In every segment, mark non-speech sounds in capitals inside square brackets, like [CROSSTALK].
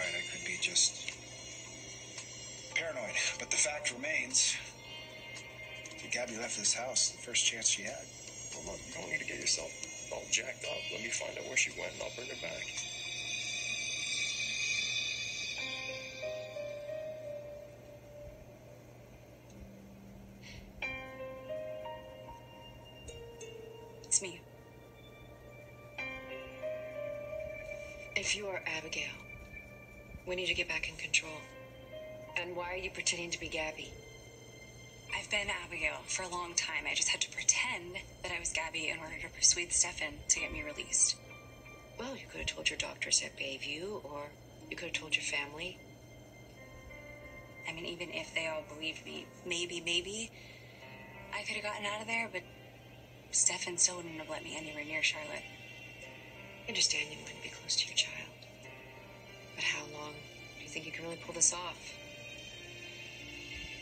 right. I could be just paranoid. But the fact remains that Gabby left this house the first chance she had. Well, look, you don't need to get yourself all jacked up. Let me find out where she went and I'll bring her back. It's me. If you are Abigail, we need to get back in control. And why are you pretending to be Gabby? I've been Abigail for a long time. I just had to pretend that I was Gabby in order to persuade Stefan to get me released. Well, you could have told your doctors at Bayview, or you could have told your family. I mean, even if they all believed me, maybe, maybe I could have gotten out of there, but Stefan still wouldn't have let me anywhere near Charlotte. I understand you want to be close to your child. You think you can really pull this off?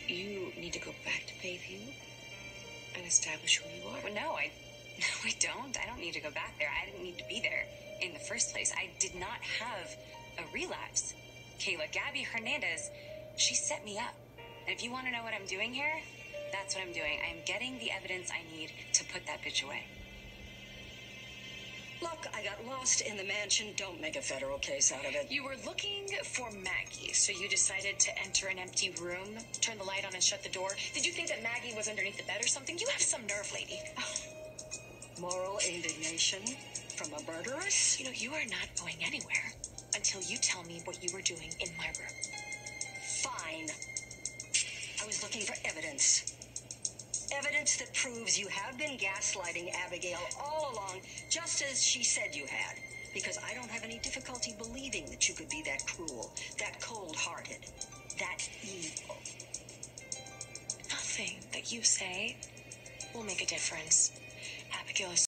You need to go back to Bayview and establish who you are. No, I, [LAUGHS] no, I don't. I don't need to go back there. I didn't need to be there in the first place. I did not have a relapse. Kayla, Gabi Hernandez, she set me up. And if you want to know what I'm doing here, that's what I'm doing. I'm getting the evidence I need to put that bitch away. Look, I got lost in the mansion. Don't make a federal case out of it. You were looking for Maggie, so you decided to enter an empty room, turn the light on, and shut the door. Did you think that Maggie was underneath the bed or something? You have some nerve, lady. [SIGHS] Moral indignation from a murderess? You know, you are not going anywhere until you tell me what you were doing in my room. Fine. I was looking for evidence. Evidence that proves you have been gaslighting Abigail all along, just as she said you had. Because I don't have any difficulty believing that you could be that cruel, that cold hearted, that evil. Nothing that you say will make a difference. Abigail is